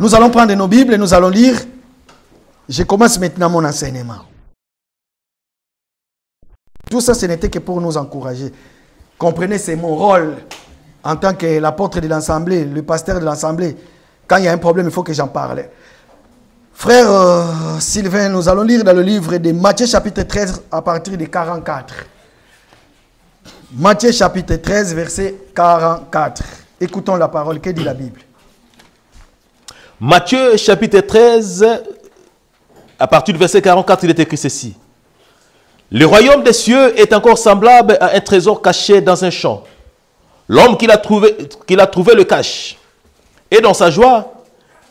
Nous allons prendre nos Bibles et nous allons lire. Je commence maintenant mon enseignement. Tout ça, ce n'était que pour nous encourager. Comprenez, c'est mon rôle en tant que l'apôtre de l'Assemblée, le pasteur de l'Assemblée. Quand il y a un problème, il faut que j'en parle. Frère euh, Sylvain, nous allons lire dans le livre de Matthieu chapitre 13 à partir de 44. Matthieu chapitre 13, verset 44. Écoutons la parole. Que dit la Bible? Matthieu chapitre 13, à partir du verset 44, il est écrit ceci. Le royaume des cieux est encore semblable à un trésor caché dans un champ. L'homme qui l'a trouvé, qui l'a trouvé le cache. Et dans sa joie,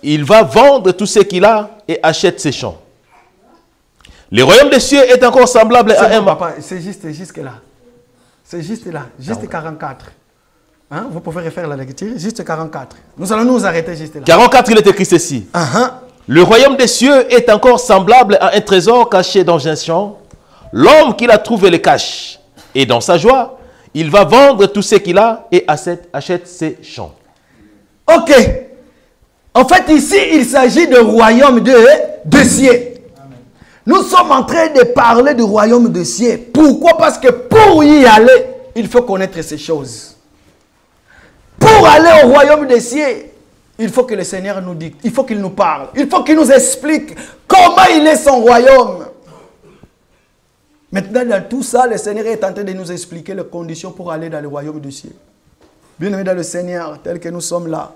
il va vendre tout ce qu'il a et achète ses champs. Le royaume des cieux est encore semblable à un... papa, c'est juste jusque là. C'est juste là, juste 44. Hein? Vous pouvez refaire la lecture, juste 44. Nous allons nous arrêter juste là. 44, il est écrit ceci. Ah, ah. Le royaume des cieux est encore semblable à un trésor caché dans un champ. L'homme qui l'a trouvé le cache. Et dans sa joie, il va vendre tout ce qu'il a et achète, achète ses champs. Ok. En fait, ici, il s'agit du royaume de, de cieux. Nous sommes en train de parler du royaume de cieux. Pourquoi? Parce que pour y aller, il faut connaître ces choses. Pour aller au royaume des cieux, il faut que le Seigneur nous dise, il faut qu'il nous parle, il faut qu'il nous explique comment il est son royaume. Maintenant, dans tout ça, le Seigneur est en train de nous expliquer les conditions pour aller dans le royaume des cieux. Bien aimé dans le Seigneur, tel que nous sommes là,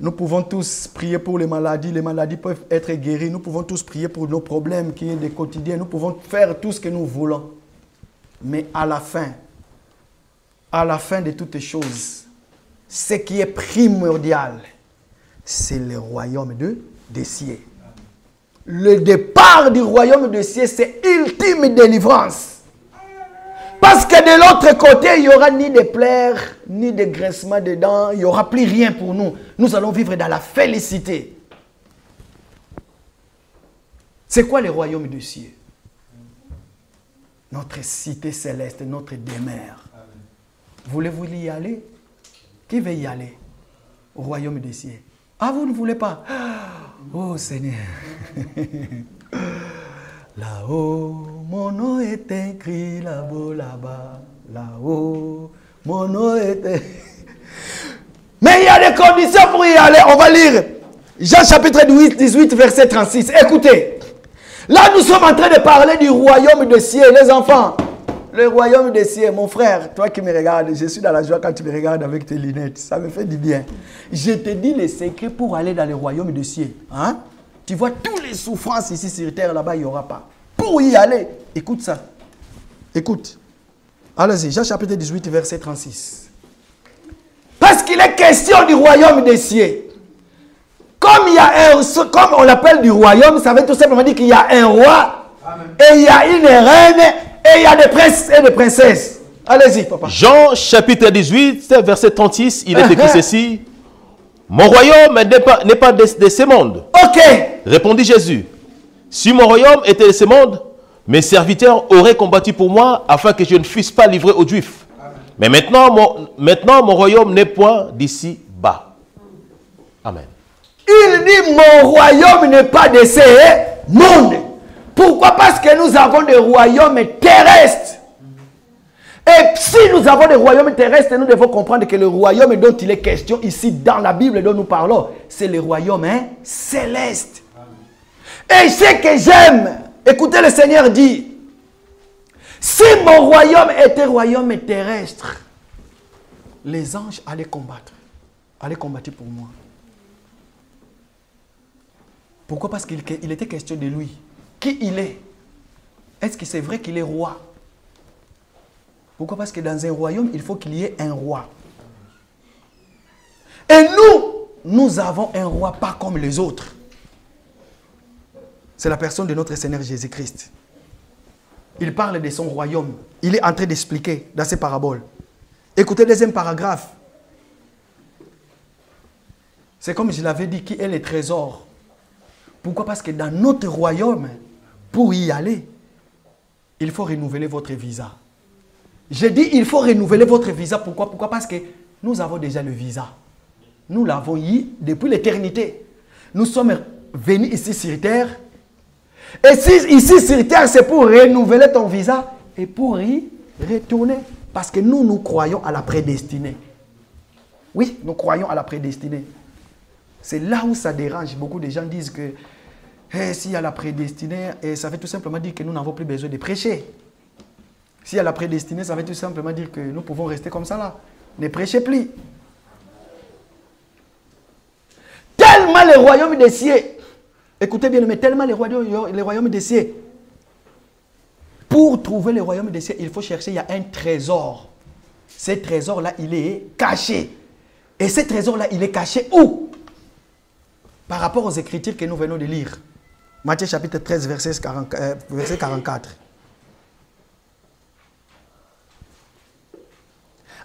nous pouvons tous prier pour les maladies. Les maladies peuvent être guéries. Nous pouvons tous prier pour nos problèmes qui sont des quotidiens. Nous pouvons faire tout ce que nous voulons. Mais à la fin, à la fin de toutes choses, ce qui est primordial, c'est le royaume de, des cieux. Le départ du royaume des cieux, c'est ultime délivrance. Parce que de l'autre côté, il n'y aura ni de pleurs, ni de graissement de dents, il n'y aura plus rien pour nous. Nous allons vivre dans la félicité. C'est quoi le royaume des cieux? Notre cité céleste, notre demeure. Voulez-vous y aller? Qui veut y aller Au royaume des cieux? Ah, vous ne voulez pas? Oh Seigneur. Là-haut, mon nom est écrit là-bas, là-bas. Là-haut, mon nom est. Mais il y a des conditions pour y aller. On va lire Jean chapitre 18, verset 36. Écoutez. Là, nous sommes en train de parler du royaume de cieux, les enfants. Le royaume des cieux, mon frère, toi qui me regardes, je suis dans la joie quand tu me regardes avec tes lunettes. Ça me fait du bien. Je te dis les secrets pour aller dans le royaume des cieux. Hein? Tu vois, toutes les souffrances ici sur terre, là-bas, il n'y aura pas. Pour y aller, écoute ça. Écoute. Allez-y, Jean chapitre 18, verset 36. Parce qu'il est question du royaume des cieux. Comme, il y a un, comme on l'appelle du royaume, ça veut tout simplement dire qu'il y a un roi, et il y a une reine, et il y a des princes et des princesses. Allez-y, papa. Jean chapitre 18, verset 36, il est écrit ceci. Mon royaume n'est pas, n'est pas de, de ce monde. Ok. Répondit Jésus. Si mon royaume était de ce monde, mes serviteurs auraient combattu pour moi afin que je ne fusse pas livré aux Juifs. Mais maintenant mon, maintenant, mon royaume n'est point d'ici bas. Amen. Il dit, mon royaume n'est pas de ce monde. Pourquoi Parce que nous avons des royaumes terrestres. Et si nous avons des royaumes terrestres, nous devons comprendre que le royaume dont il est question ici dans la Bible dont nous parlons, c'est le royaume hein, céleste. Et ce que j'aime, écoutez le Seigneur dit, si mon royaume était royaume terrestre, les anges allaient combattre, allaient combattre pour moi. Pourquoi Parce qu'il il était question de lui. Qui il est? Est-ce que c'est vrai qu'il est roi? Pourquoi? Parce que dans un royaume, il faut qu'il y ait un roi. Et nous, nous avons un roi pas comme les autres. C'est la personne de notre Seigneur Jésus-Christ. Il parle de son royaume. Il est en train d'expliquer dans ses paraboles. Écoutez deuxième paragraphe. C'est comme je l'avais dit, qui est le trésor Pourquoi? Parce que dans notre royaume, pour y aller, il faut renouveler votre visa. J'ai dit, il faut renouveler votre visa. Pourquoi? Pourquoi? Parce que nous avons déjà le visa. Nous l'avons eu depuis l'éternité. nous sommes venus ici sur terre. Et si ici sur terre, c'est pour renouveler ton visa et pour y retourner. Parce que nous, nous croyons à la prédestinée. Oui, nous croyons à la prédestinée. C'est là où ça dérange. Beaucoup de gens disent que eh, s'il y a la prédestinée, et ça veut tout simplement dire que nous n'avons plus besoin de prêcher. S'il y a la prédestinée, ça veut tout simplement dire que nous pouvons rester comme ça là. Ne prêchez plus. Tellement le royaume des cieux, écoutez bien, mais tellement le royaume, le royaume des cieux, pour trouver le royaume des cieux, il faut chercher, il y a un trésor. Ce trésor-là, il est caché. Et ce trésor-là, il est caché où? Par rapport aux écritures que nous venons de lire. Matthieu chapitre 13, verset, 40, euh, 44.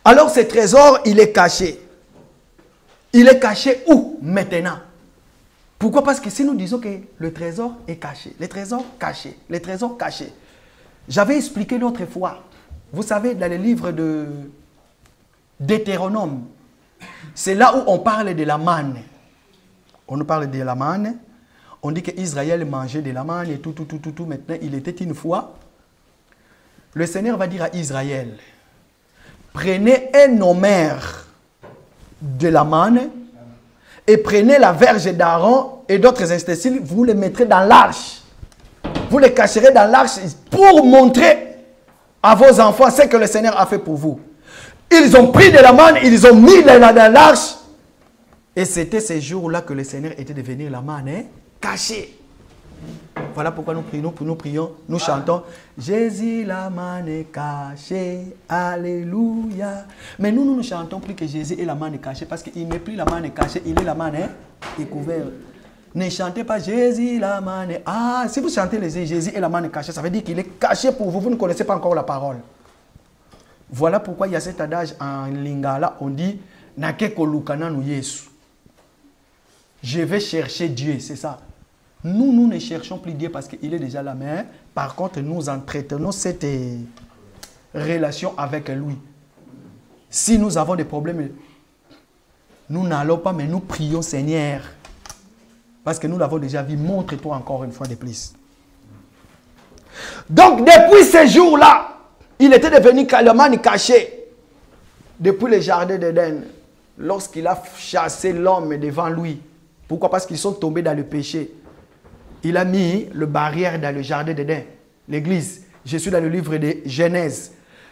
Alors ce trésor, il est caché. Il est caché où? Maintenant Pourquoi? Parce que si nous disons que le trésor est caché, le trésor caché, le trésor caché. J'avais expliqué l'autre fois, vous savez, dans le livre de Deutéronome, c'est là où on parle de la manne. On nous parle de la manne. On dit qu'Israël mangeait de la manne et tout, tout, tout, tout, tout. Maintenant, il était une fois. Le Seigneur va dire à Israël, prenez un homère de la manne et prenez la verge d'Aaron et d'autres ustensiles, vous les mettrez dans l'arche. Vous les cacherez dans l'arche pour montrer à vos enfants ce que le Seigneur a fait pour vous. Ils ont pris de la manne, ils ont mis dans l'arche. Et c'était ces jours-là que le Seigneur était devenu la manne hein, cachée. Voilà pourquoi nous prions, nous prions, nous chantons Jésus la manne cachée, Alléluia. Mais nous, nous ne chantons plus que Jésus est la manne cachée parce qu'il n'est plus la manne cachée, il est la manne hein, découverte. Ne chantez pas Jésus la manne. Ah, si vous chantez les Jésus est la manne cachée, ça veut dire qu'il est caché pour vous, vous ne connaissez pas encore la parole. Voilà pourquoi il y a cet adage en lingala, on dit Yesu. Je vais chercher Dieu, c'est ça. Nous, nous ne cherchons plus Dieu parce qu'il est déjà là, mais par contre, nous entretenons cette euh, relation avec lui. Si nous avons des problèmes, nous n'allons pas, mais nous prions Seigneur. Parce que nous l'avons déjà vu. Montre-toi encore une fois de plus. Donc, depuis ce jour-là, il était devenu calmement caché. Depuis le jardin d'Éden, lorsqu'il a chassé l'homme devant lui. Pourquoi? Parce qu'ils sont tombés dans le péché il a mis le barrière dans le jardin d'Éden, l'église. Je suis dans le livre de Genèse.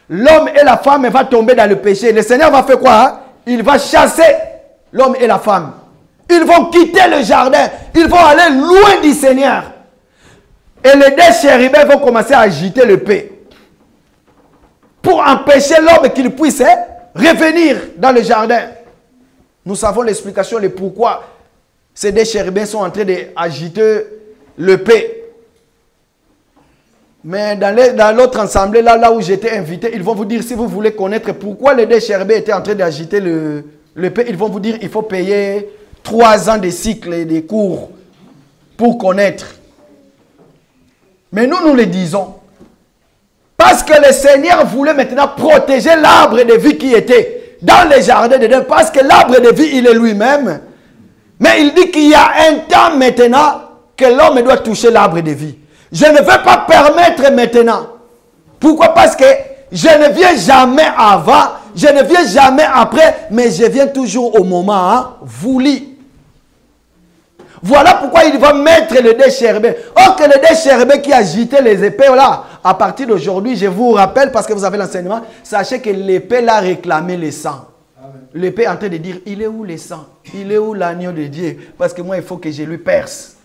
L'homme et la femme vont tomber dans le péché. Le Seigneur va faire quoi hein? Il va chasser l'homme et la femme. Ils vont quitter le jardin. Ils vont aller loin du Seigneur. Et les deux chérubins vont commencer à agiter le paix. Pour empêcher l'homme qu'il puisse hein, revenir dans le jardin. Nous savons l'explication, le pourquoi ces deux chérubins sont en train d'agiter le paix. Mais dans l'autre assemblée, là, là où j'étais invité, ils vont vous dire, si vous voulez connaître pourquoi les cherbés étaient en train d'agiter le, le paix, ils vont vous dire, il faut payer trois ans de cycles et de cours pour connaître. Mais nous, nous le disons. Parce que le Seigneur voulait maintenant protéger l'arbre de vie qui était dans les jardins de Dieu. Parce que l'arbre de vie, il est lui-même. Mais il dit qu'il y a un temps maintenant que l'homme doit toucher l'arbre de vie. Je ne veux pas permettre maintenant. Pourquoi? Parce que je ne viens jamais avant, je ne viens jamais après, mais je viens toujours au moment hein, voulu. Voilà pourquoi il va mettre le décherbé. Or que le décherbé qui agité les épées là, à partir d'aujourd'hui, je vous rappelle, parce que vous avez l'enseignement, sachez que l'épée l'a réclamé le sang. L'épée est en train de dire, il est où le sang? Il est où l'agneau de Dieu? Parce que moi, il faut que je lui perce.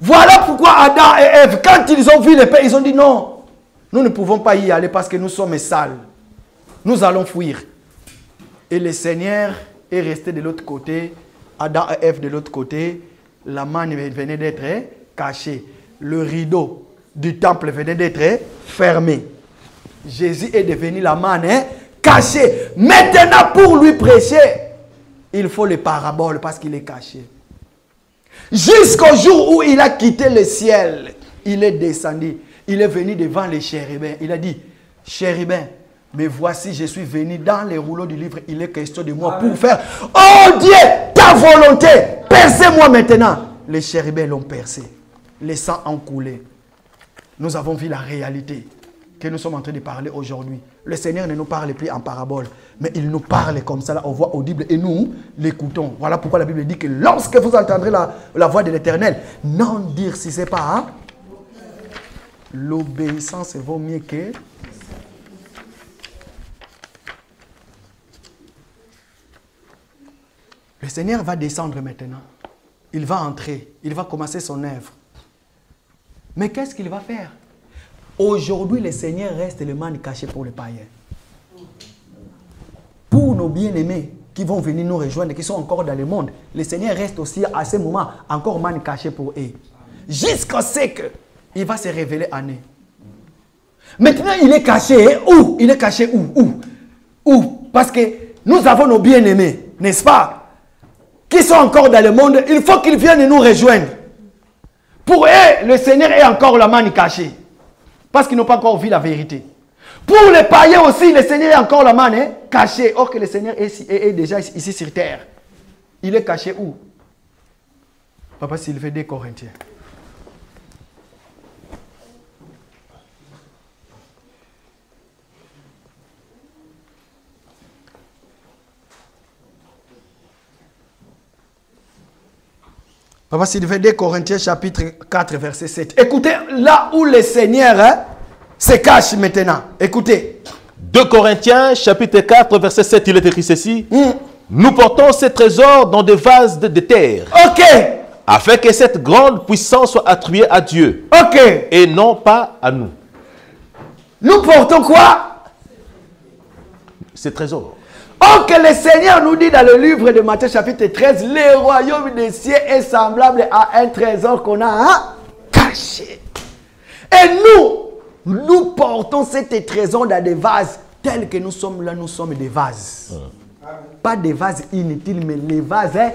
Voilà pourquoi Adam et Ève, quand ils ont vu l'épée, ils ont dit non, nous ne pouvons pas y aller parce que nous sommes sales. Nous allons fuir. Et le Seigneur est resté de l'autre côté, Adam et Ève de l'autre côté, la manne venait d'être cachée. Le rideau du temple venait d'être fermé. Jésus est devenu la manne cachée. Maintenant, pour lui prêcher, il faut les paraboles parce qu'il est caché. Jusqu'au jour où il a quitté le ciel, il est descendu. Il est venu devant les chérubins. Il a dit, chérubins, mais voici, je suis venu dans les rouleaux du livre. Il est question de moi pour faire, oh Dieu, ta volonté. Percez-moi maintenant. Les chérubins l'ont percé. Les sangs ont coulé. Nous avons vu la réalité que nous sommes en train de parler aujourd'hui. Le Seigneur ne nous parle plus en parabole, mais il nous parle comme ça, là, on voit audible, et nous l'écoutons. Voilà pourquoi la Bible dit que lorsque vous entendrez la, la voix de l'Éternel, non dire si c'est pas hein, l'obéissance vaut mieux que Le Seigneur va descendre maintenant. Il va entrer. Il va commencer son œuvre. Mais qu'est-ce qu'il va faire? Aujourd'hui, le Seigneur reste le man caché pour les païens. Pour nos bien-aimés qui vont venir nous rejoindre, qui sont encore dans le monde, le Seigneur reste aussi à ce moment encore man caché pour eux. Jusqu'à ce qu'il va se révéler à eux. Maintenant, il est caché où? Il est caché où? Où? Où? Parce que nous avons nos bien-aimés, n'est-ce pas? Qui sont encore dans le monde, il faut qu'ils viennent nous rejoindre. Pour eux, le Seigneur est encore la main cachée. Parce qu'ils n'ont pas encore vu la vérité. Pour les païens aussi, le Seigneur est encore la main hein, cachée. Or que le Seigneur est, est, déjà ici sur terre. Il est caché où? Papa Sylvain des Corinthiens. Papa Sylvain, 2 Corinthiens chapitre 4, verset 7. Écoutez là où le Seigneur hein, se cache maintenant. Écoutez. 2 Corinthiens chapitre 4, verset 7, il est écrit ceci. Hmm. Nous portons ces trésors dans des vases de, de terre. Ok. Afin que cette grande puissance soit attribuée à Dieu. Ok. Et non pas à nous. Nous portons quoi? Ces trésors. Oh, que le Seigneur nous dit dans le livre de Matthieu chapitre 13, le royaume des cieux est semblable à un trésor qu'on a hein, caché. Et nous, nous portons cet trésor dans des vases tels que nous sommes là, nous sommes des vases. Pas des vases inutiles, mais les vases hein,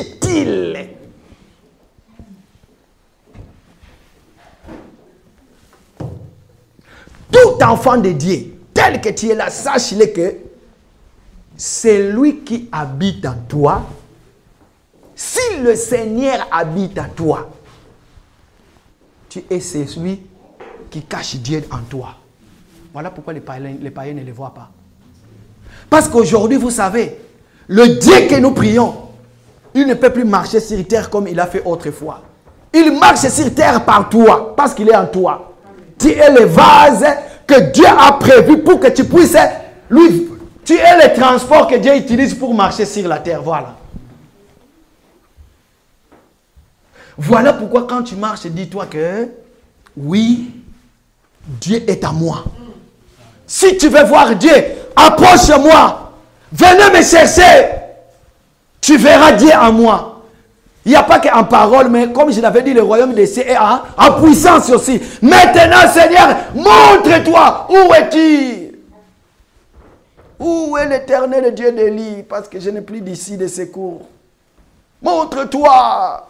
utiles. Tout enfant de Dieu, tel que tu es là, sache-le que c'est lui qui habite en toi. Si le Seigneur habite en toi, tu es celui qui cache Dieu en toi. Voilà pourquoi les païens, les païens ne le voient pas. Parce qu'aujourd'hui, vous savez, le Dieu que nous prions, il ne peut plus marcher sur terre comme il a fait autrefois. Il marche sur terre par toi, parce qu'il est en toi. Tu es le vase que Dieu a prévu pour que tu puisses lui tu es le transport que Dieu utilise pour marcher sur la terre. Voilà. Voilà pourquoi quand tu marches, dis-toi que oui, Dieu est à moi. Si tu veux voir Dieu, approche-moi. Venez me chercher. Tu verras Dieu en moi. Il n'y a pas qu'en parole, mais comme je l'avais dit, le royaume des cieux est en, en puissance aussi. Maintenant, Seigneur, montre-toi où es-tu? Où est l'éternel Dieu d'Élie Parce que je n'ai plus d'ici de secours. Montre-toi.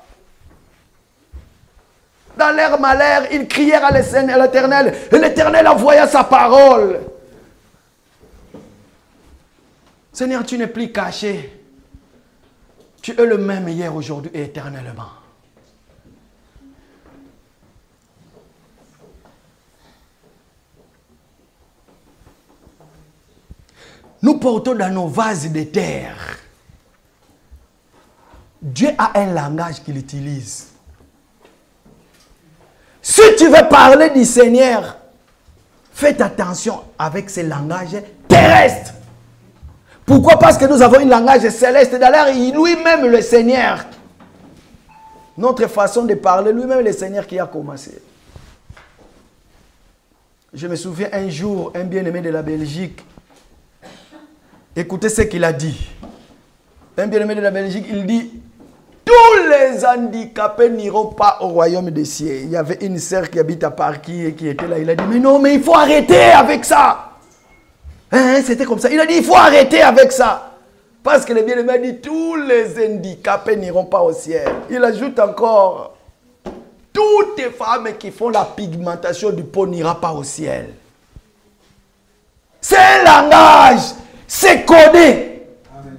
Dans leur malheur, ils crièrent à l'éternel. Et l'éternel envoya sa parole. Seigneur, tu n'es plus caché. Tu es le même hier, aujourd'hui et éternellement. Nous portons dans nos vases de terre. Dieu a un langage qu'il utilise. Si tu veux parler du Seigneur, faites attention avec ce langage terrestre. Pourquoi? Parce que nous avons un langage céleste. D'ailleurs, lui-même, le Seigneur, notre façon de parler, lui-même, le Seigneur qui a commencé. Je me souviens un jour, un bien-aimé de la Belgique Écoutez ce qu'il a dit. Un bien-aimé de la Belgique, il dit Tous les handicapés n'iront pas au royaume des cieux. Il y avait une sœur qui habite à Paris et qui était là. Il a dit Mais non, mais il faut arrêter avec ça. Hein, C'était comme ça. Il a dit Il faut arrêter avec ça. Parce que le bien-aimé a dit Tous les handicapés n'iront pas au ciel. Il ajoute encore Toutes les femmes qui font la pigmentation du peau n'iront pas au ciel. C'est un langage c'est codé.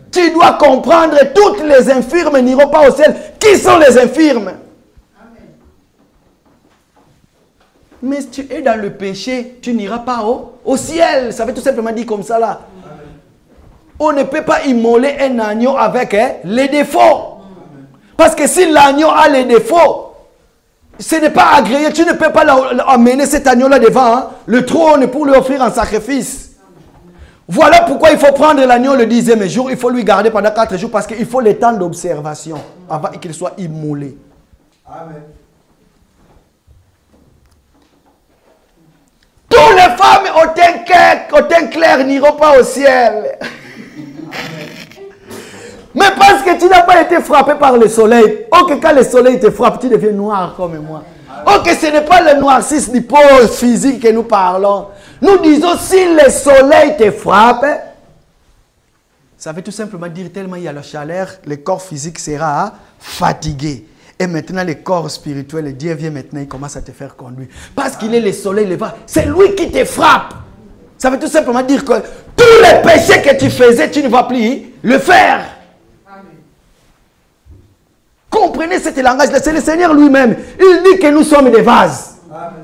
Tu dois comprendre, toutes les infirmes n'iront pas au ciel. Qui sont les infirmes? Mais si tu es dans le péché, tu n'iras pas au, au ciel. Ça veut tout simplement dire comme ça là. On ne peut pas immoler un agneau avec hein, les défauts. Parce que si l'agneau a les défauts, ce n'est pas agréé. Tu ne peux pas amener cet agneau-là devant hein, le trône pour lui offrir un sacrifice. Voilà pourquoi il faut prendre l'agneau le dixième jour. Il faut lui garder pendant quatre jours parce qu'il faut le temps d'observation avant qu'il soit immolé. Amen. Toutes les femmes au teint clair, n'iront pas au ciel. Mais parce que tu n'as pas été frappé par le soleil. Ok, quand le soleil te frappe, tu deviens noir comme moi. Ok, ce n'est pas le noircis du pôle physique que nous parlons. Nous disons, si le soleil te frappe, ça veut tout simplement dire tellement il y a la chaleur, le corps physique sera fatigué. Et maintenant, le corps spirituel, le Dieu vient maintenant, il commence à te faire conduire. Parce qu'il est le soleil levant. C'est lui qui te frappe. Ça veut tout simplement dire que tous les péchés que tu faisais, tu ne vas plus le faire. Comprenez cet langage C'est le Seigneur lui-même. Il dit que nous sommes des vases.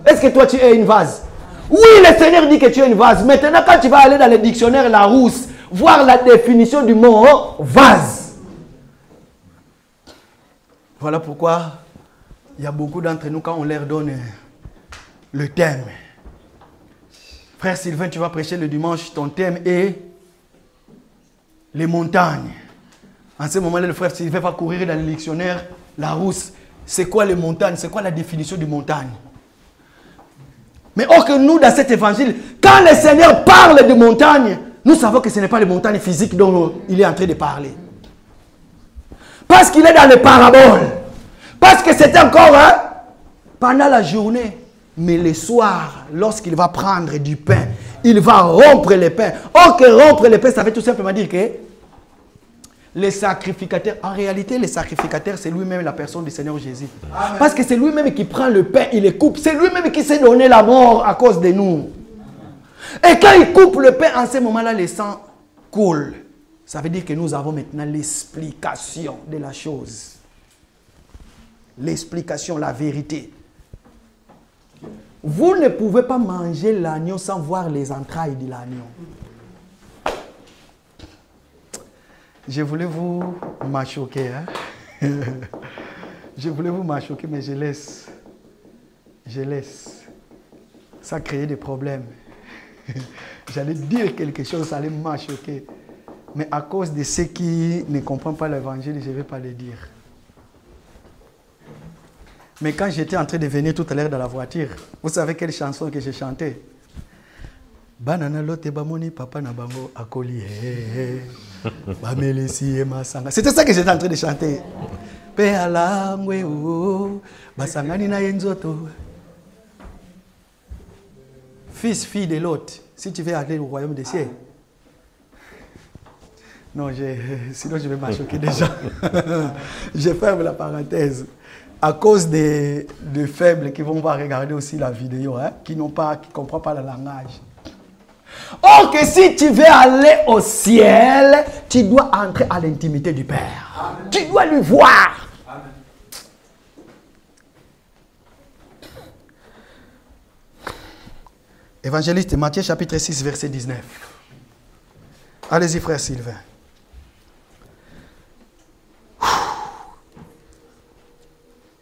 Est-ce que toi tu es une vase? Oui, le Seigneur dit que tu es une vase. Maintenant, quand tu vas aller dans le dictionnaire Larousse, voir la définition du mot vase, voilà pourquoi il y a beaucoup d'entre nous, quand on leur donne le thème, frère Sylvain, tu vas prêcher le dimanche, ton thème est les montagnes. En ce moment-là, le frère Sylvain va courir dans le dictionnaire, la rousse. C'est quoi les montagnes? C'est quoi la définition du montagne? Mais or que nous, dans cet évangile, quand le Seigneur parle de montagne, nous savons que ce n'est pas les montagnes physiques dont il est en train de parler. Parce qu'il est dans les paraboles. Parce que c'est encore hein, pendant la journée. Mais le soir, lorsqu'il va prendre du pain, il va rompre le pain. Or que rompre le pain, ça veut tout simplement dire que les sacrificateurs, en réalité, les sacrificateurs, c'est lui-même la personne du Seigneur Jésus. Parce que c'est lui-même qui prend le pain, il le coupe. C'est lui-même qui s'est donné la mort à cause de nous. Et quand il coupe le pain, en ce moment-là, le sang coule. Ça veut dire que nous avons maintenant l'explication de la chose. L'explication, la vérité. Vous ne pouvez pas manger l'agneau sans voir les entrailles de l'agneau. Je voulais vous m'achoquer. Hein? je voulais vous m'achoquer, mais je laisse. Je laisse. Ça crée des problèmes. J'allais dire quelque chose, ça allait m'achoquer. Mais à cause de ceux qui ne comprennent pas l'évangile, je ne vais pas le dire. Mais quand j'étais en train de venir tout à l'heure dans la voiture, vous savez quelle chanson que j'ai chantée Banana lote bamoni papa na akoli bamelesi masanga. C'était ça que j'étais en train de chanter. Pe alangwe o basangani na. Fils, fille de l'autre, si tu veux aller au royaume des cieux, non, sinon je vais m'achoquer déjà. je ferme la parenthèse. À cause des, faibles qui vont pas regarder aussi la vidéo, hein, qui n'ont pas, qui comprennent pas le langage. Or que si tu veux aller au ciel, tu dois entrer à l'intimité du Père. Tu dois lui voir. Évangéliste Matthieu chapitre 6 verset 19. Allez-y frère Sylvain.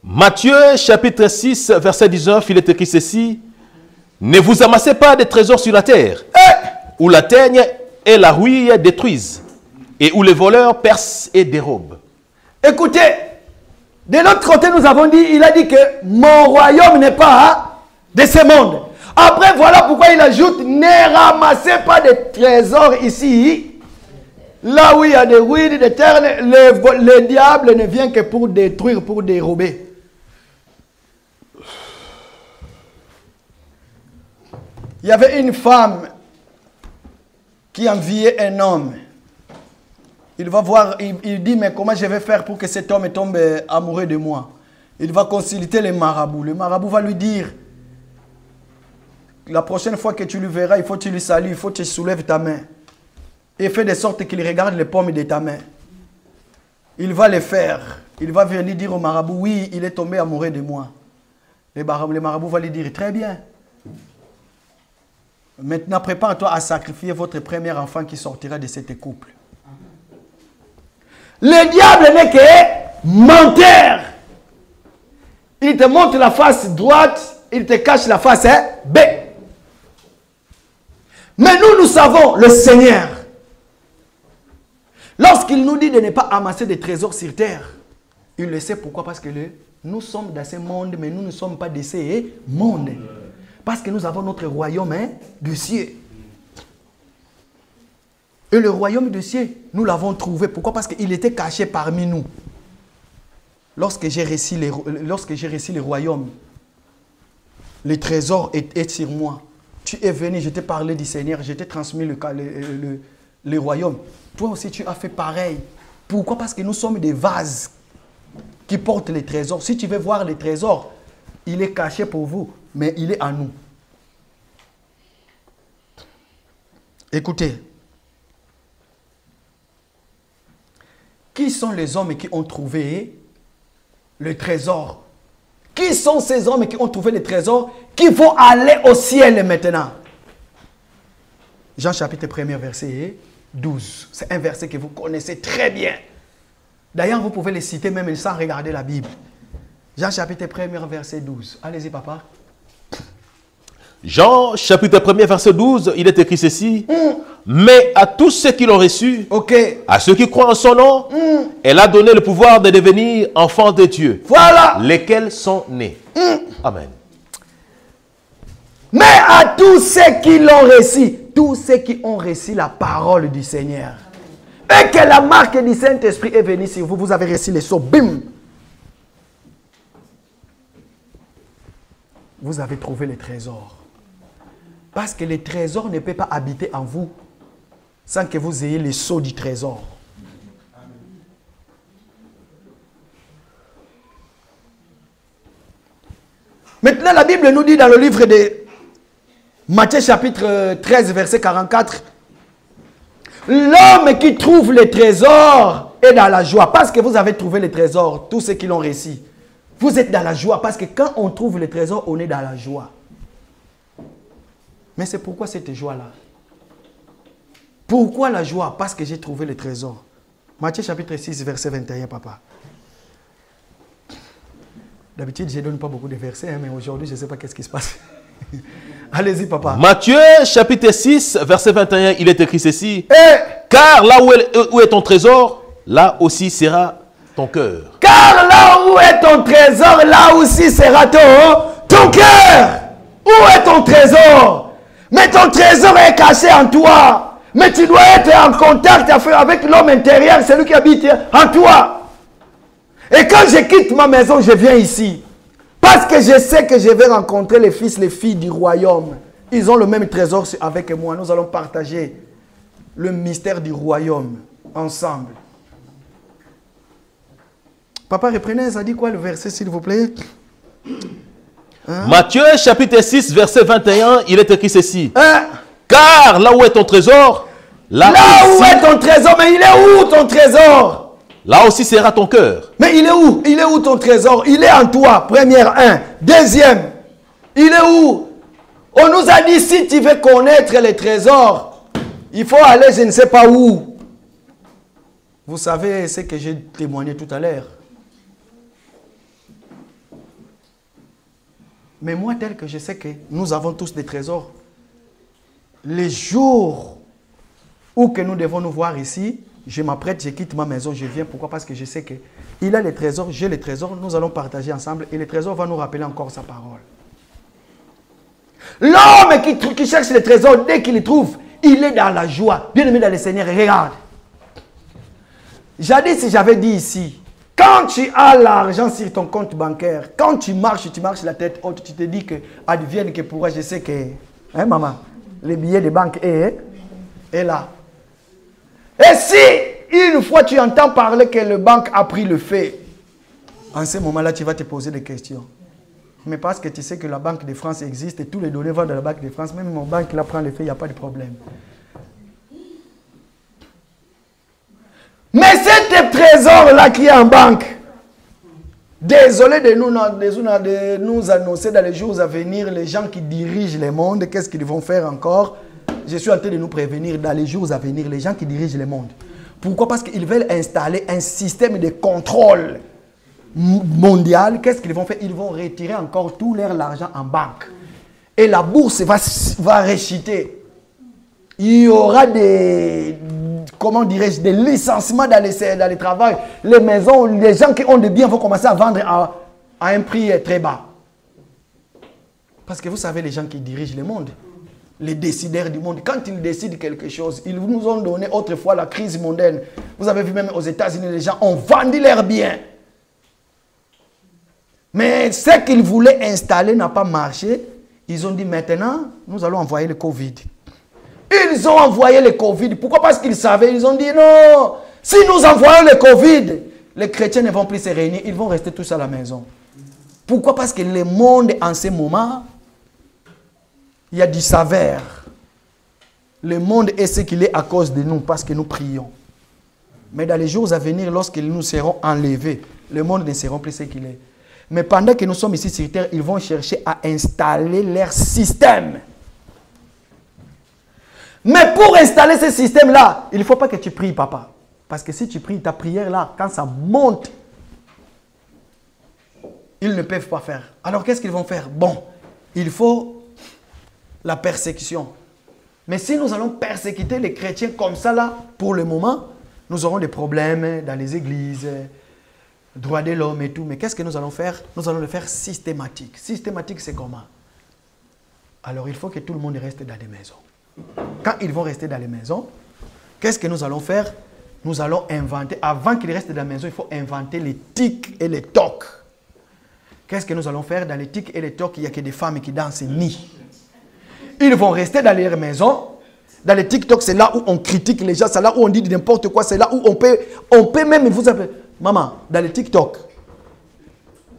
Matthieu chapitre 6, verset 19, il est écrit ceci. Ne vous amassez pas des trésors sur la terre, eh, où la teigne et la rouille détruisent, et où les voleurs percent et dérobent. Écoutez, de l'autre côté, nous avons dit, il a dit que mon royaume n'est pas de ce monde. Après, voilà pourquoi il ajoute, ne ramassez pas des trésors ici, là où il y a des ruines, des terres, le, le diable ne vient que pour détruire, pour dérober. Il y avait une femme qui enviait un homme. Il va voir, il, dit, mais comment je vais faire pour que cet homme tombe amoureux de moi? Il va consulter le marabout. Le marabout va lui dire, la prochaine fois que tu le verras, il faut que tu lui salues, il faut que tu soulèves ta main. et fais de sorte qu'il regarde les pommes de ta main. Il va les faire. Il va venir dire au marabout, oui, il est tombé amoureux de moi. Les marabouts vont lui dire, très bien. Maintenant, prépare-toi à sacrifier votre premier enfant qui sortira de cet couple. Le diable n'est que menteur. Il te montre la face droite, il te cache la face hein, B. Mais nous, nous savons le Seigneur. Lorsqu'il nous dit de ne pas amasser des trésors sur terre, il le sait pourquoi? Parce que nous sommes dans ce monde, mais nous ne sommes pas de ce monde. Parce que nous avons notre royaume hein, du ciel. Et le royaume du ciel, nous l'avons trouvé. Pourquoi? Parce qu'il était caché parmi nous. Lorsque j'ai réussi les, lorsque les royaumes, les trésors étaient sur moi. Tu es venu, je t'ai parlé du Seigneur, je t'ai transmis le, le, le royaume. Toi aussi, tu as fait pareil. Pourquoi? Parce que nous sommes des vases qui portent les trésors. Si tu veux voir les trésors, il est caché pour vous, mais il est à nous. Écoutez, qui sont les hommes qui ont trouvé le trésor? Qui sont ces hommes qui ont trouvé le trésor qui vont aller au ciel maintenant? Jean chapitre 1 verset 12. C'est un verset que vous connaissez très bien. D'ailleurs, vous pouvez le citer même sans regarder la Bible. Jean chapitre 1 verset 12. Allez-y papa. Jean chapitre 1 verset 12, il est écrit ceci. Hmm. Mais à tous ceux qui l'ont reçu, à ceux qui croient en son nom, hmm. elle a donné le pouvoir de devenir enfants de Dieu. Voilà. Lesquels sont nés. Hmm. Amen. Mais à tous ceux qui l'ont reçu, tous ceux qui ont reçu la parole du Seigneur, et que la marque du Saint-Esprit est venue sur vous, vous avez reçu les sceaux, bim, vous avez trouvé les trésors. Parce que les trésors ne peuvent pas habiter en vous sans que vous ayez les sceaux du trésor. Maintenant, la Bible nous dit dans le livre de Matthieu chapitre 13, verset 44, l'homme qui trouve les trésors est dans la joie parce que vous avez trouvé les trésors, tous ceux qui l'ont réussi. Vous êtes dans la joie parce que quand on trouve les trésors, on est dans la joie. Mais c'est pourquoi cette joie-là? Pourquoi la joie? Parce que j'ai trouvé les trésors. Matthieu chapitre 6, verset 21, papa. D'habitude, je ne donne pas beaucoup de versets, hein, mais aujourd'hui, je ne sais pas qu'est-ce qui se passe. Allez-y, papa. Matthieu chapitre 6, verset 21, il est écrit ceci. Eh! Car là où est, où est ton trésor, là aussi sera Car là où est ton trésor, là aussi sera ton, ton cœur. Où est ton trésor? Mais ton trésor est caché en toi. Mais tu dois être en contact avec l'homme intérieur, celui qui habite en toi. Et quand je quitte ma maison, je viens ici. Parce que je sais que je vais rencontrer les fils, les filles du royaume. Ils ont le même trésor avec moi. Nous allons partager le mystère du royaume ensemble. Papa, reprenez, ça dit quoi le verset, s'il vous plaît? Hein? Matthieu chapitre 6, verset 21, il est écrit ceci. Hein? Car là où est ton trésor, là, où est ton trésor, mais il est où ton trésor? Là aussi sera ton cœur. Mais il est où? Il est où ton trésor? Il est en toi, première un. Deuxième, il est où? On nous a dit, si tu veux connaître les trésors, il faut aller je ne sais pas où. Vous savez ce que j'ai témoigné tout à l'heure. Mais moi, tel que je sais que nous avons tous des trésors, les jours où que nous devons nous voir ici, je m'apprête, je quitte ma maison, je viens. Pourquoi? Parce que je sais qu'il a les trésors, j'ai les trésors, nous allons partager ensemble et les trésors vont nous rappeler encore sa parole. L'homme qui, cherche les trésors, dès qu'il les trouve, il est dans la joie. Bien aimé dans le Seigneur, regarde. Jadis, si j'avais dit ici, quand tu as l'argent sur ton compte bancaire, quand tu marches, tu marches la tête haute, tu te dis que advienne que pourra, je sais que, hein maman, les billets de banque est, est là. Et si une fois tu entends parler que le banque a pris le fait, en ce moment-là, tu vas te poser des questions. Mais parce que tu sais que la Banque de France existe et tous les données vont dans la Banque de France, même mon banque là prend le fait, il n'y a pas de problème. Mais cet trésor-là qui est en banque, désolé de nous, de nous annoncer dans les jours à venir les gens qui dirigent le monde, qu'est-ce qu'ils vont faire encore? Je suis en train de nous prévenir dans les jours à venir, les gens qui dirigent le monde. Pourquoi? Parce qu'ils veulent installer un système de contrôle mondial. Qu'est-ce qu'ils vont faire? Ils vont retirer encore tout leur argent en banque. Et la bourse va, va réchiter. Il y aura des, comment dirais-je, des licenciements dans les, dans les travaux. Les maisons, les gens qui ont des biens vont commencer à vendre à, à un prix très bas. Parce que vous savez, les gens qui dirigent le monde, les décideurs du monde, quand ils décident quelque chose, ils nous ont donné autrefois la crise mondaine. Vous avez vu même aux États-Unis, les gens ont vendu leurs biens. Mais ce qu'ils voulaient installer n'a pas marché. Ils ont dit maintenant, nous allons envoyer le Covid. Ils ont envoyé le Covid. Pourquoi Parce qu'ils savaient. Ils ont dit non. Si nous envoyons le Covid, les chrétiens ne vont plus se réunir. Ils vont rester tous à la maison. Pourquoi Parce que le monde en ce moment, il y a du saveur. Le monde est ce qu'il est à cause de nous, parce que nous prions. Mais dans les jours à venir, lorsque nous serons enlevés, le monde ne sera plus ce qu'il est. Mais pendant que nous sommes ici sur terre, ils vont chercher à installer leur système. Mais pour installer ce système-là, il ne faut pas que tu pries, papa. Parce que si tu pries, ta prière là, quand ça monte, ils ne peuvent pas faire. Alors qu'est-ce qu'ils vont faire? Bon, il faut la persécution. Mais si nous allons persécuter les chrétiens comme ça là, pour le moment, nous aurons des problèmes dans les églises, droit de l'homme et tout. Mais qu'est-ce que nous allons faire? Nous allons le faire systématique. Systématique, c'est comment? Alors il faut que tout le monde reste dans des maisons. Quand ils vont rester dans les maisons, qu'est-ce que nous allons faire? Nous allons inventer, avant qu'ils restent dans la maison, il faut inventer les tics et les tocs. Qu'est-ce que nous allons faire? Dans les tics et les tocs, il n'y a que des femmes qui dansent ni. Ils vont rester dans leur maison. Dans les TikTok, c'est là où on critique les gens, c'est là où on dit n'importe quoi, c'est là où on peut, on peut même vous appeler. Maman, dans les TikTok,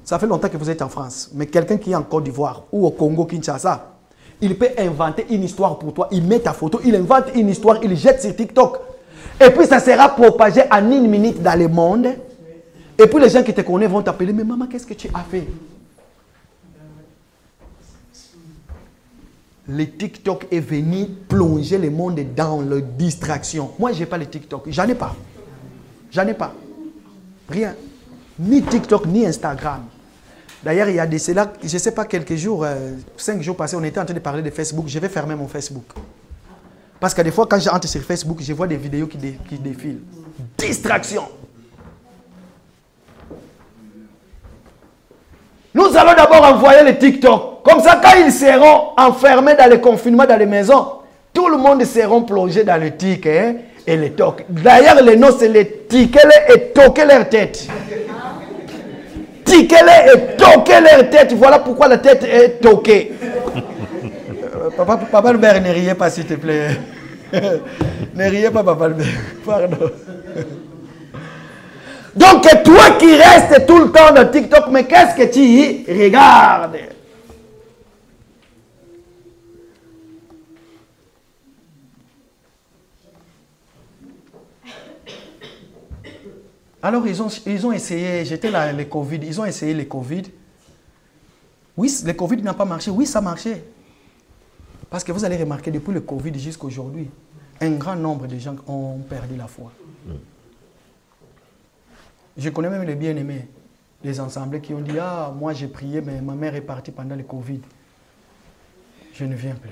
ça fait longtemps que vous êtes en France, mais quelqu'un qui est en Côte d'Ivoire ou au Congo, Kinshasa, il peut inventer une histoire pour toi. Il met ta photo, il invente une histoire, il jette sur TikTok. Et puis ça sera propagé en une minute dans le monde. Et puis les gens qui te connaissent vont t'appeler, mais maman, qu'est-ce que tu as fait? Le TikTok est venu plonger le monde dans la distraction. Moi, je n'ai pas le TikTok. J'en ai pas. J'en ai pas. Rien. Ni TikTok, ni Instagram. D'ailleurs, il y a des cela, je ne sais pas, quelques jours, euh, cinq jours passés, on était en train de parler de Facebook. Je vais fermer mon Facebook. Parce que des fois, quand j'entre sur Facebook, je vois des vidéos qui, défilent. Distraction. Nous allons d'abord envoyer les TikTok. Comme ça, quand ils seront enfermés dans le confinement, dans les maisons, tout le monde sera plongé dans le tic hein, et les tocs. D'ailleurs, les noms, c'est les tiquer et toquer leur tête. Tiquer et toquer leur tête. Voilà pourquoi la tête est toquée. Euh, papa, papa Albert, ne riez pas, s'il te plaît. ne riez pas, papa Albert. Pardon. Donc toi qui restes tout le temps dans TikTok, mais qu'est-ce que tu y regardes? Alors ils ont, ils ont essayé, j'étais là, les Covid, ils ont essayé les Covid. Oui, le Covid n'a pas marché. Oui, ça a marché. Parce que vous allez remarquer, depuis le Covid jusqu'à aujourd'hui, un grand nombre de gens ont perdu la foi. Je connais même les bien-aimés des ensembles qui ont dit Ah, moi j'ai prié, mais ma mère est partie pendant le Covid. Je ne viens plus.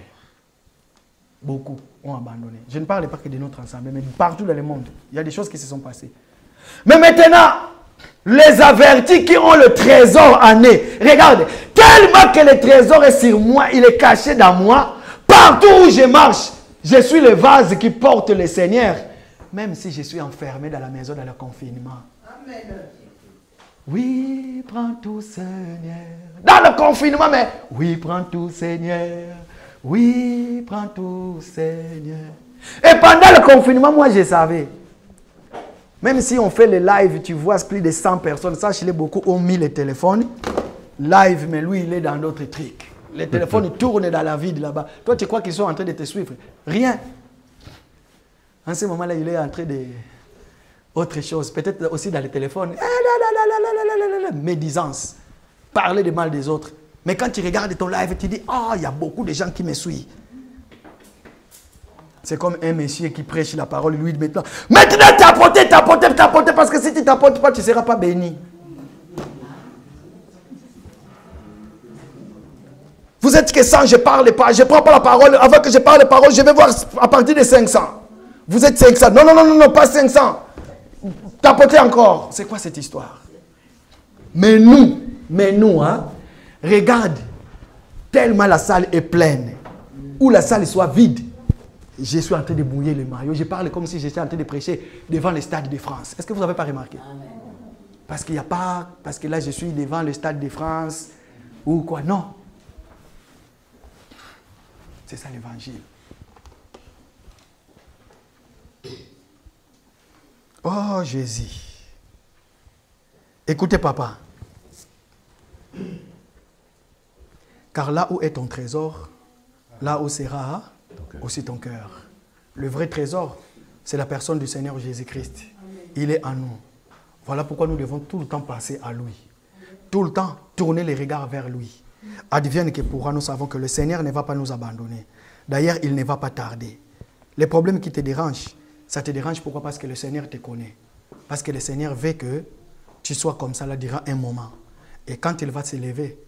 Beaucoup ont abandonné. Je ne parle pas que de notre ensemble, mais partout dans le monde, il y a des choses qui se sont passées. Mais maintenant, les avertis qui ont le trésor en eux, regarde, tellement que le trésor est sur moi, il est caché dans moi, partout où je marche, je suis le vase qui porte le Seigneur, même si je suis enfermé dans la maison, dans le confinement. Oui, prends tout, Seigneur. Dans le confinement, mais oui, prends tout, Seigneur. Oui, prends tout, Seigneur. Et pendant le confinement, moi, je savais. Même si on fait les lives, tu vois plus de 100 personnes. Sache-les, beaucoup ont mis les téléphones live, mais lui, il est dans d'autres trucs. Les téléphones tournent dans la vide là-bas. Toi, tu crois qu'ils sont en train de te suivre? Rien. En ce moment-là, il est en train de... Autre chose, peut-être aussi dans les téléphones. Médisance. Parler de mal des autres. Mais quand tu regardes ton live, tu dis, ah, oh, il y a beaucoup de gens qui me suivent. C'est comme un monsieur qui prêche la parole, lui, maintenant. Maintenant, tapoter, tapoter, tapoter, parce que si tu tapotes pas, tu ne seras pas béni. Vous êtes que 100, je parle pas, je ne prends pas la parole. Avant que je parle la parole, je vais voir à partir de 500. Vous êtes 500. Non, non, non, non, non pas 500. Tapotez encore. C'est quoi cette histoire? Mais nous, mais nous, hein, regarde, tellement la salle est pleine, ou la salle soit vide, je suis en train de mouiller le maillot. Je parle comme si j'étais en train de prêcher devant le stade de France. Est-ce que vous n'avez pas remarqué? Parce qu'il n'y a pas, parce que là je suis devant le stade de France ou quoi. Non. C'est ça l'évangile. Oh Jésus. Écoutez papa. Car là où est ton trésor, là où sera aussi ton cœur. Le vrai trésor, c'est la personne du Seigneur Jésus-Christ. Il est en nous. Voilà pourquoi nous devons tout le temps passer à lui. Tout le temps tourner les regards vers lui. Advienne que pourra, nous savons que le Seigneur ne va pas nous abandonner. D'ailleurs, il ne va pas tarder. Les problèmes qui te dérangent, ça te dérange pourquoi? Parce que le Seigneur te connaît. Parce que le Seigneur veut que tu sois comme ça là durant un moment. Et quand il va se lever,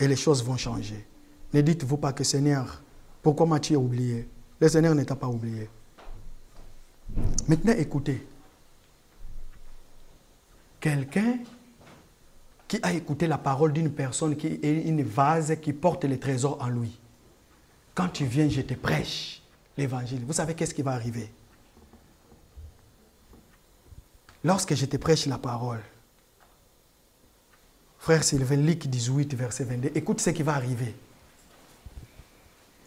et les choses vont changer. Ne dites-vous pas que Seigneur, pourquoi m'as-tu oublié? Le Seigneur ne t'a pas oublié. Maintenant, écoutez. Quelqu'un qui a écouté la parole d'une personne qui est une vase qui porte les trésors en lui. Quand tu viens, je te prêche l'évangile. Vous savez qu'est-ce qui va arriver? Lorsque je te prêche la parole, frère Sylvain, Luc 18, verset 22, écoute ce qui va arriver.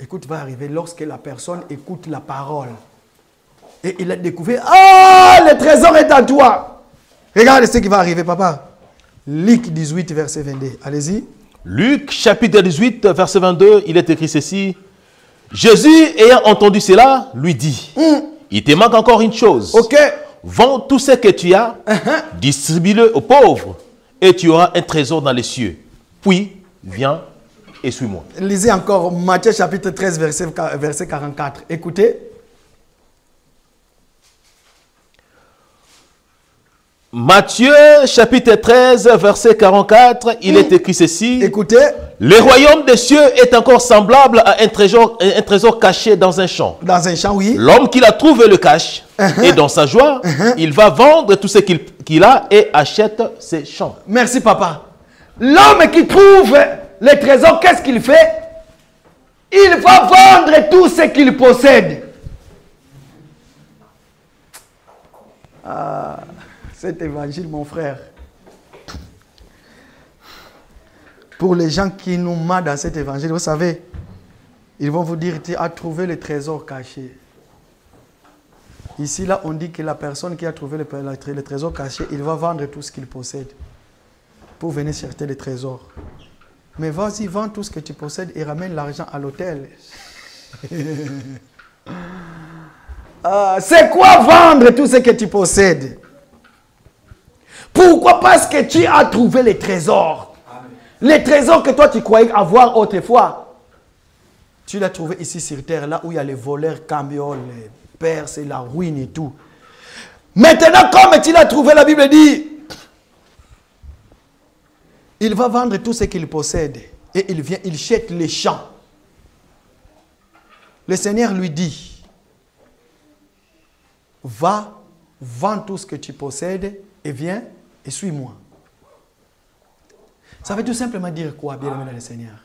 Écoute, va arriver lorsque la personne écoute la parole. Et il a découvert, ah, le trésor est à toi. Regarde ce qui va arriver, papa. Luc 18, verset 22. Allez-y. Luc chapitre 18, verset 22, il est écrit ceci. Jésus, ayant entendu cela, lui dit, il te manque encore une chose. Ok. Vends tout ce que tu as, distribue-le aux pauvres, et tu auras un trésor dans les cieux. Puis, viens et suis-moi. Lisez encore Matthieu chapitre 13, verset, verset 44. Écoutez. Matthieu chapitre 13, verset 44, il est écrit ceci. Écoutez. Le royaume des cieux est encore semblable à un trésor, un trésor caché dans un champ. Dans un champ, oui. L'homme qui l'a trouvé le cache, et dans sa joie, il va vendre tout ce qu'il qu'il a et achète ses champs. Merci, papa. L'homme qui trouve les trésors, qu'est-ce qu'il fait? Il va vendre tout ce qu'il possède. Ah, cet évangile, mon frère. Pour les gens qui nous mentent dans cet évangile, vous savez, ils vont vous dire, tu as trouvé le trésor caché. Ici, là, on dit que la personne qui a trouvé le trésor caché, il va vendre tout ce qu'il possède pour venir chercher le trésor. Mais vas-y, vends tout ce que tu possèdes et ramène l'argent à l'hôtel. Ah, c'est quoi vendre tout ce que tu possèdes? Pourquoi Parce que tu as trouvé les trésors? Les trésors que toi tu croyais avoir autrefois. Tu l'as trouvé ici sur terre, là où il y a les voleurs, camioles, les perses et la ruine et tout. Maintenant, comme tu l'as trouvé, la Bible dit, il va vendre tout ce qu'il possède et il vient, il jette les champs. Le Seigneur lui dit, va, vends tout ce que tu possèdes et viens et suis-moi. Ça veut tout simplement dire quoi, bien aimé dans le Seigneur?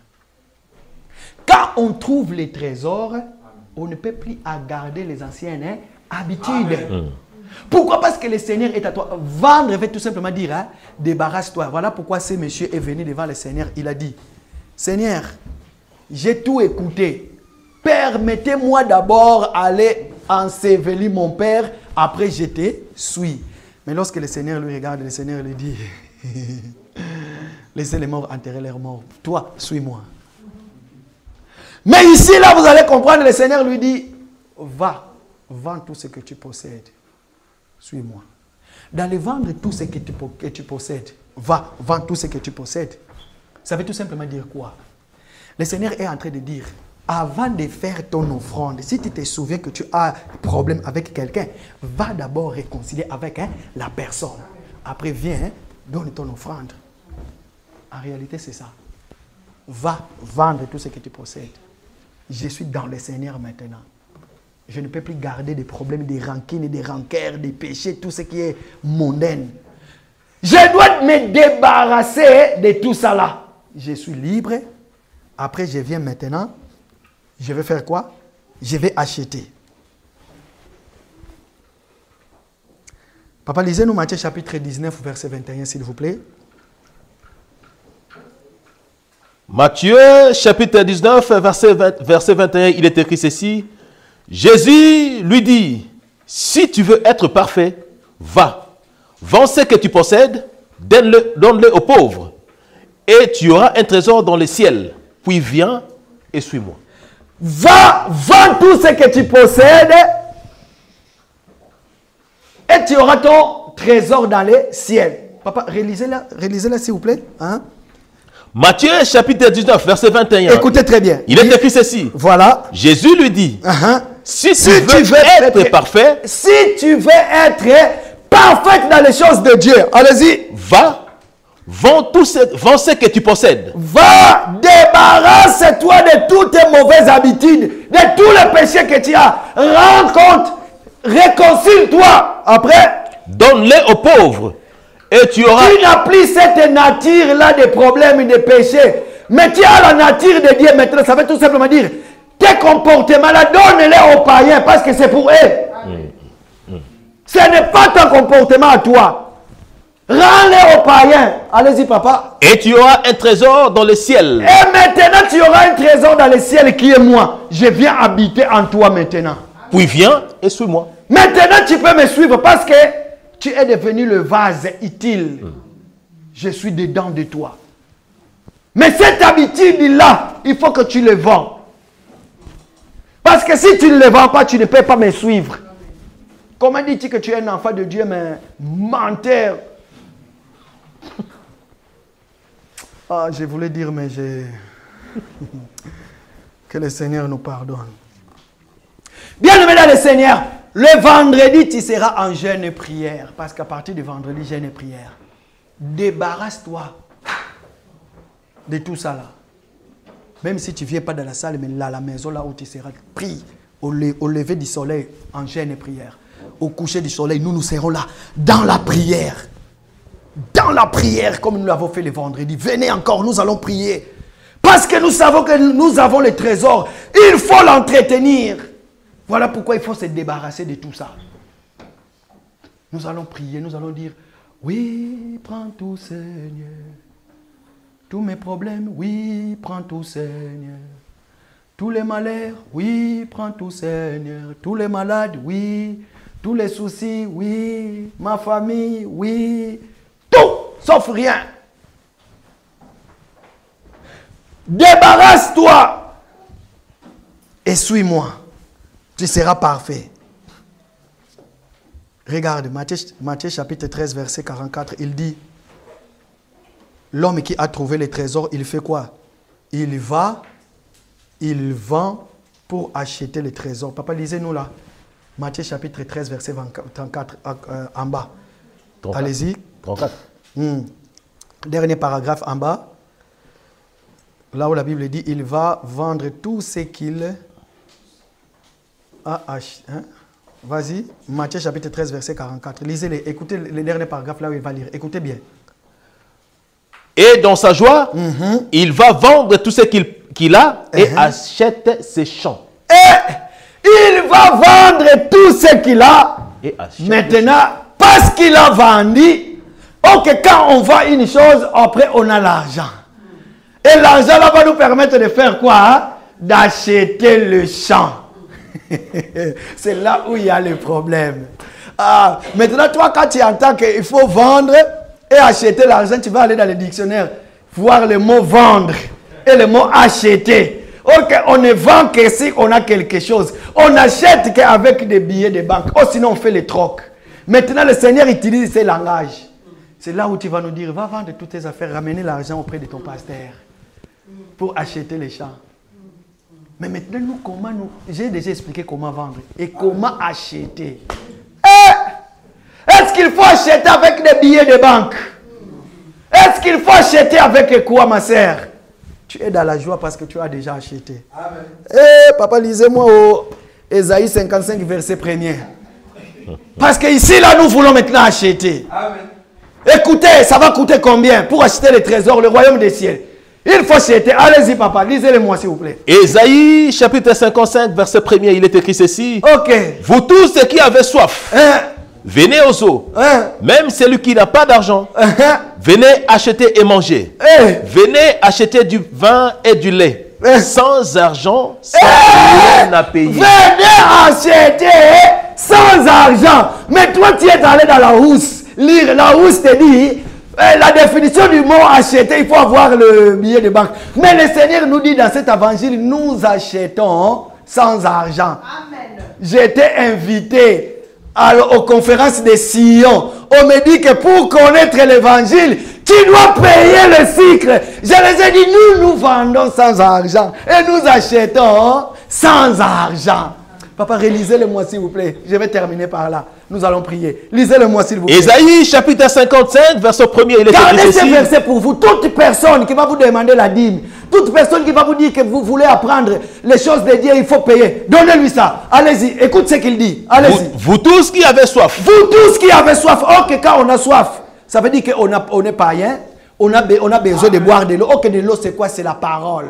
Quand on trouve les trésors, on ne peut plus à garder les anciennes hein, habitudes. Pourquoi Parce que le Seigneur est à toi. Vendre veut tout simplement dire, hein, débarrasse-toi. Voilà pourquoi ce monsieur est venu devant le Seigneur. Il a dit, Seigneur, j'ai tout écouté. Permettez-moi d'abord aller ensevelir mon père, après je te suis. Mais lorsque le Seigneur lui regarde, le Seigneur lui dit, laissez les morts enterrer leurs morts. Toi, suis-moi. Mais ici, là, vous allez comprendre, le Seigneur lui dit, va, vends tout ce que tu possèdes. Suis-moi. D'aller vendre tout ce que tu, possèdes. Va, vends tout ce que tu possèdes. Ça veut tout simplement dire quoi? Le Seigneur est en train de dire, avant de faire ton offrande, si tu te souviens que tu as un problème avec quelqu'un, va d'abord réconcilier avec hein, la personne. Après, viens, hein, donne ton offrande. En réalité, c'est ça. Va vendre tout ce que tu possèdes. Je suis dans le Seigneur maintenant. Je ne peux plus garder des problèmes, des rancines, des rancœurs, des péchés, tout ce qui est mondaine. Je dois me débarrasser de tout ça là. Je suis libre. Après, je viens maintenant. Je vais faire quoi? Je vais acheter. Papa, lisez-nous Matthieu chapitre 19, verset 21, s'il vous plaît. Matthieu chapitre 19, verset, 20 verset 21, il est écrit ceci. Jésus lui dit, si tu veux être parfait, va, vends ce que tu possèdes, donne-le donne-le aux pauvres, et tu auras un trésor dans le ciel. Puis viens et suis-moi. Va, vends tout ce que tu possèdes et tu auras ton trésor dans les ciels. Papa, relisez-la, relisez-la s'il vous plaît. Hein? Matthieu chapitre 19, verset 21. Écoutez très bien. Il est écrit ceci. Voilà. Jésus lui dit, Hein? Si tu Si veux, tu veux être, être- parfait, Si tu veux être parfaite dans les choses de Dieu, allez-y. va, vends, tout ce, vends ce que tu possèdes. Va, débarrasse-toi de toutes tes mauvaises habitudes, de tous les péchés que tu as. Rends compte, réconcilie-toi. Après, Donne-les aux pauvres, et tu auras tu n'as plus cette nature-là de problèmes et de péchés. Mais tu as la nature de Dieu maintenant. Ça veut tout simplement dire, tes comportements-là, donne-les aux païens parce que c'est pour eux. Ce n'est pas ton comportement à toi. Rends-les aux païens. Allez-y, papa. Et tu auras un trésor dans le ciel. Et maintenant, tu auras un trésor dans le ciel qui est moi. Je viens habiter en toi maintenant. Puis viens et suis-moi. Maintenant, tu peux me suivre parce que tu es devenu le vase utile. Je suis dedans de toi. Mais cette habitude-là, il faut que tu le vends. Parce que si tu ne le vends pas, tu ne peux pas me suivre. Comment dis-tu que tu es un enfant de Dieu, mais menteur? Ah, je voulais dire, mais j'ai... que le Seigneur nous pardonne. Bien-aimé dans le Seigneur, le vendredi, tu seras en jeûne et prière. Parce qu'à partir du vendredi, jeûne et prière. Débarrasse-toi de tout ça là. Même si tu ne viens pas dans la salle, mais là, la maison, là où tu seras le- au lever du soleil, en jeûne et prière. Au coucher du soleil, nous, nous serons là, dans la prière. Dans la prière, comme nous l'avons fait le vendredi. Venez encore, nous allons prier. Parce que nous savons que nous avons le trésor. Il faut l'entretenir. Voilà pourquoi il faut se débarrasser de tout ça. Nous allons prier, nous allons dire, oui, prends tout Seigneur. Tous mes problèmes, oui, prends tout Seigneur. Tous les malheurs, oui, prends tout Seigneur. Tous les malades, oui. Tous les soucis, oui. Ma famille, oui. Tout, sauf rien. Débarrasse-toi et suis-moi. Tu seras parfait. Regarde, Matthieu, chapitre 13, verset 44, il dit, l'homme qui a trouvé le trésor, il fait quoi? Il va, il vend pour acheter le trésor. Papa, lisez-nous là. Matthieu chapitre 13, verset 24, 34, euh, en bas. 34. Allez-y. 34. Hmm. Dernier paragraphe en bas. Là où la Bible dit, il va vendre tout ce qu'il a acheté. Hein? Vas-y, Matthieu chapitre 13, verset 44. Lisez-les, écoutez le dernier paragraphe là où il va lire. Écoutez bien. Et dans sa joie, Mhm. il va vendre tout ce qu'il a et Mhm. achète ses champs. Et il va vendre tout ce qu'il a. Et Maintenant, parce qu'il a vendu, ok, quand on vend une chose, après on a l'argent. Et l'argent là va nous permettre de faire quoi hein? D'acheter le champ. C'est là où il y a le problème. Ah, maintenant, toi, quand tu entends qu'il faut vendre et acheter l'argent, tu vas aller dans le dictionnaire, voir le mot vendre et le mot acheter. Ok, on ne vend que si on a quelque chose. On achète qu'avec des billets de banque. Oh, sinon on fait les trocs. Maintenant, le Seigneur utilise ces langages. C'est là où tu vas nous dire, va vendre toutes tes affaires, ramener l'argent auprès de ton pasteur pour acheter les champs. Mais maintenant, nous, comment nous... J'ai déjà expliqué comment vendre et comment acheter. Eh! Est-ce qu'il faut acheter avec des billets de banque? Est-ce qu'il faut acheter avec quoi, ma sœur? Tu es dans la joie parce que tu as déjà acheté. Amen. Eh, papa, lisez-moi au Ésaïe 55, verset 1er. Parce que ici, là, nous voulons maintenant acheter. Amen. Écoutez, ça va coûter combien pour acheter les trésors, le royaume des ciels? Il faut acheter. Allez-y, papa, lisez-le moi, s'il vous plaît. Ésaïe, chapitre 55, verset 1er, il est écrit ceci. Ok. Vous tous ceux qui avez soif, Hein? Venez aux eaux. Hein? Même celui qui n'a pas d'argent, Hein? venez acheter et manger. Eh! Venez acheter du vin et du lait. Sans argent, sans rien à payer. Venez acheter sans argent. Mais toi, tu es allé dans la housse. Lire, la housse te dit, eh, la définition du mot acheter, il faut avoir le billet de banque. Mais le Seigneur nous dit dans cet évangile, nous achetons sans argent. J'étais invité à- aux conférences de Sion. On me dit que pour connaître l'évangile, tu dois payer le cycle. Je les ai dit, nous, nous vendons sans argent et nous achetons sans argent. Papa, relisez-le-moi s'il vous plaît. Je vais terminer par là. Nous allons prier. Lisez-le-moi s'il vous plaît. Ésaïe, chapitre 55, verset 1er, il est Gardez ce verset pour vous. Toute personne qui va vous demander la dîme, toute personne qui va vous dire que vous voulez apprendre les choses de Dieu, il faut payer. Donnez-lui ça. Allez-y, écoute ce qu'il dit. Vous, Allez-y. vous tous qui avez soif, Vous tous qui avez soif, ok, quand on a soif, ça veut dire qu'on on est païen, on a, on a besoin de boire de l'eau. Ok, de l'eau, c'est quoi? C'est la parole.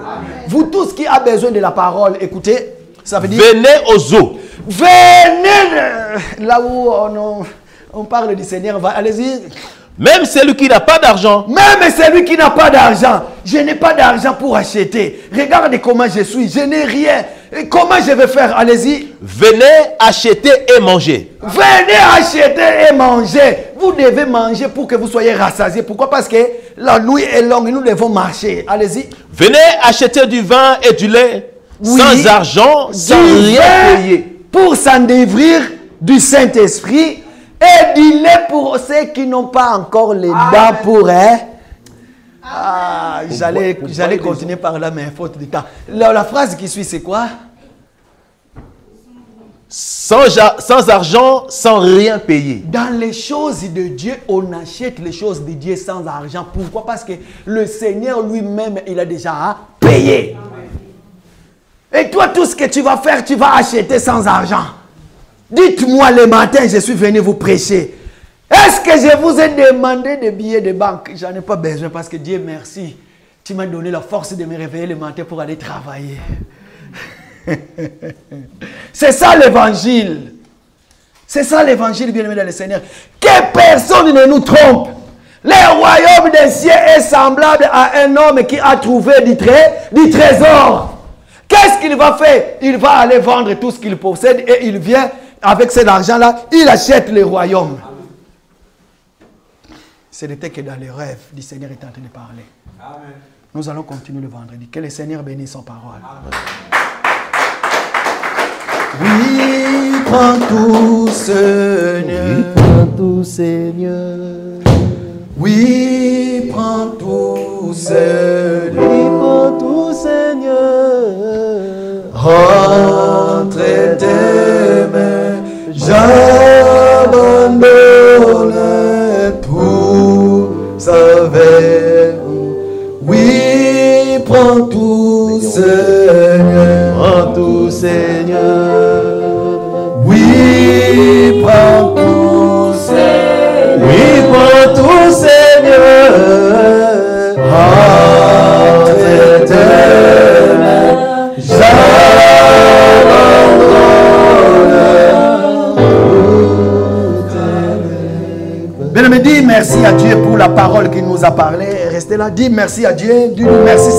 Vous tous qui avez besoin de la parole, écoutez, ça veut dire venez aux eaux. venez là où on, on parle du Seigneur. va- Allez-y. Même celui qui n'a pas d'argent, Même celui qui n'a pas d'argent, je n'ai pas d'argent pour acheter. Regardez comment je suis, je n'ai rien. Et comment je vais faire? Allez-y. venez acheter et manger. Venez acheter et manger. Vous devez manger pour que vous soyez rassasiés. Pourquoi? Parce que la nuit est longue et nous devons marcher. Allez-y. Venez acheter du vin et du lait Oui. sans argent, sans rien payer. Pour s'enivrir du Saint-Esprit et du lait pour ceux qui n'ont pas encore les dents pour hein. Ah, j'allais, boire- j'allais boire continuer par là, mais faute de temps. La, la phrase qui suit, c'est quoi? Sans, ja- sans argent, sans rien payer. Dans les choses de Dieu, on achète les choses de Dieu sans argent. Pourquoi? Parce que le Seigneur lui-même, il a déjà payé. Et toi, tout ce que tu vas faire, tu vas acheter sans argent. Dites-moi le matin, je suis venu vous prêcher. Est-ce que je vous ai demandé des billets de banque? J'en ai pas besoin parce que Dieu merci. Tu m'as donné la force de me réveiller le matin pour aller travailler. C'est ça l'évangile. C'est ça l'évangile, bien-aimé dans le Seigneur. Que personne ne nous trompe. Le royaume des cieux est semblable à un homme qui a trouvé du, du trésor. Qu'est-ce qu'il va faire? Il va aller vendre tout ce qu'il possède et il vient avec cet argent-là, il achète le royaume. Ce n'était que dans les rêves du Seigneur est en train de parler. Nous allons continuer le vendredi. Que le Seigneur bénisse son parole. Oui, prends tout, Seigneur. tout Seigneur. Oui, prends tout, Seigneur. prends tout Seigneur. Entre tes mains, merci à Dieu pour la parole qu'il nous a parlé. Restez là, dis merci à Dieu, dis merci Seigneur.